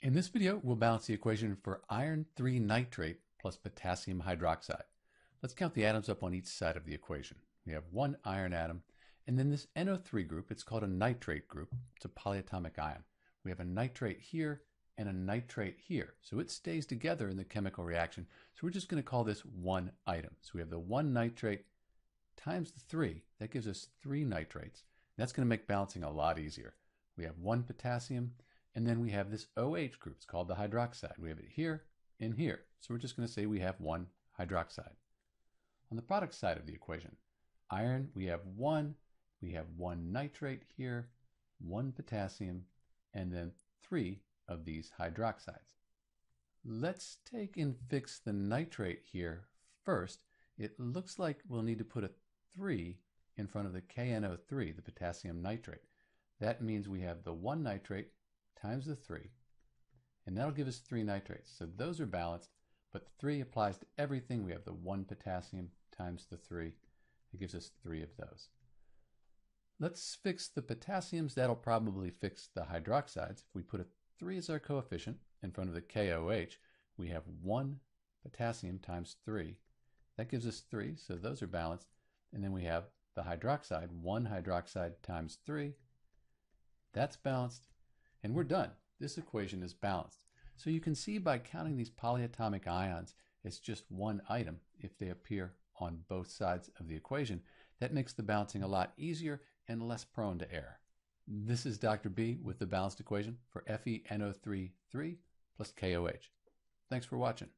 In this video, we'll balance the equation for iron 3 nitrate plus potassium hydroxide. Let's count the atoms up on each side of the equation. We have one iron atom, and then this NO3 group, it's called a nitrate group. It's a polyatomic ion. We have a nitrate here and a nitrate here. So it stays together in the chemical reaction. So we're just going to call this one item. So we have the one nitrate times the three. That gives us three nitrates. That's going to make balancing a lot easier. We have one potassium and then we have this OH group. It's called the hydroxide. We have it here and here. So we're just going to say we have one hydroxide. On the product side of the equation, iron, we have one. We have one nitrate here, one potassium, and then three of these hydroxides. Let's take and fix the nitrate here first. It looks like we'll need to put a 3 in front of the KNO3, the potassium nitrate. That means we have the 1 nitrate times the 3, and that'll give us 3 nitrates. So those are balanced, but 3 applies to everything. We have the 1 potassium times the 3. It gives us 3 of those. Let's fix the potassiums. That'll probably fix the hydroxides. If we put a 3 as our coefficient in front of the KOH, we have 1 potassium times 3. That gives us 3, so those are balanced. And then we have the hydroxide, 1 hydroxide times 3. That's balanced. And we're done. This equation is balanced. So you can see by counting these polyatomic ions, it's just one item if they appear on both sides of the equation. That makes the balancing a lot easier and less prone to error. This is Dr. B with the balanced equation for FeNO3 3 plus KOH. Thanks for watching.